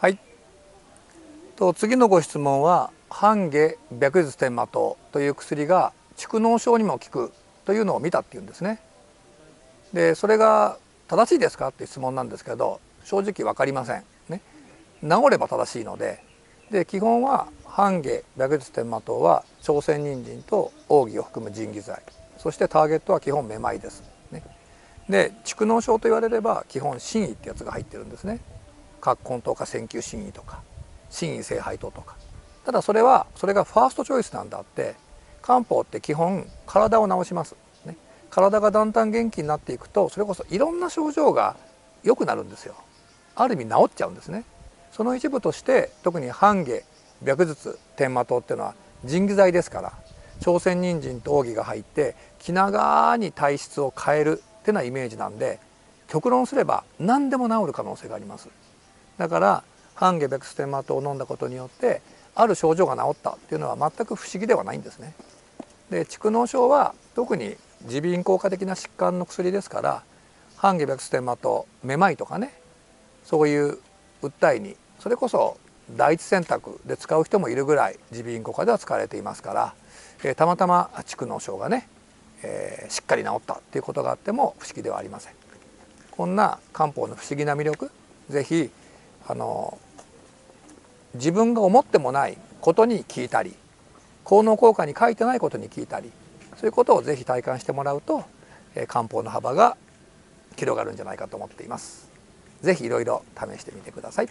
はい。と次のご質問は半下白術天麻湯という薬が蓄膿症にも効くというのを見たっていうんですね。でそれが正しいですかって質問なんですけど正直分かりません。ね。治れば正しいので。で基本は半下白術天麻湯は朝鮮人参と奥義を含む腎義剤そしてターゲットは基本めまいです、ね、で蓄膿症と言われれば基本心意ってやつが入ってるんですね。葛根とか線球心意とか心意聖杯糖とか。ただそれはそれがファーストチョイスなんだって漢方って基本体を治します、ね、体がだんだん元気になっていくとそれこそいろんな症状が良くなるんですよ。ある意味治っちゃうんですね。その一部として特に半下白術天麻糖っていうのは腎義剤ですから朝鮮人参と奥義が入って気長に体質を変えるってなイメージなんで極論すれば何でも治る可能性があります。だから半下ベクステンマトを飲んだことによってある症状が治ったっていうのは全く不思議ではないんですね。で蓄膿症は特に耳鼻咽効果的な疾患の薬ですから半下ベクステンマトめまいとかねそういう訴えにそれこそ第一選択で使う人もいるぐらい耳鼻咽喉科では使われていますから、えー、たまたま蓄膿症がね、えー、しっかり治ったっていうことがあっても不思議ではありません。こんな漢方の不思議な魅力是非あの自分が思ってもないことに聞いたり効能効果に書いてないことに聞いたりそういうことをぜひ体感してもらうと、えー、漢方の幅が広がるんじゃないかと思っています。是非いろいろ試してみてください。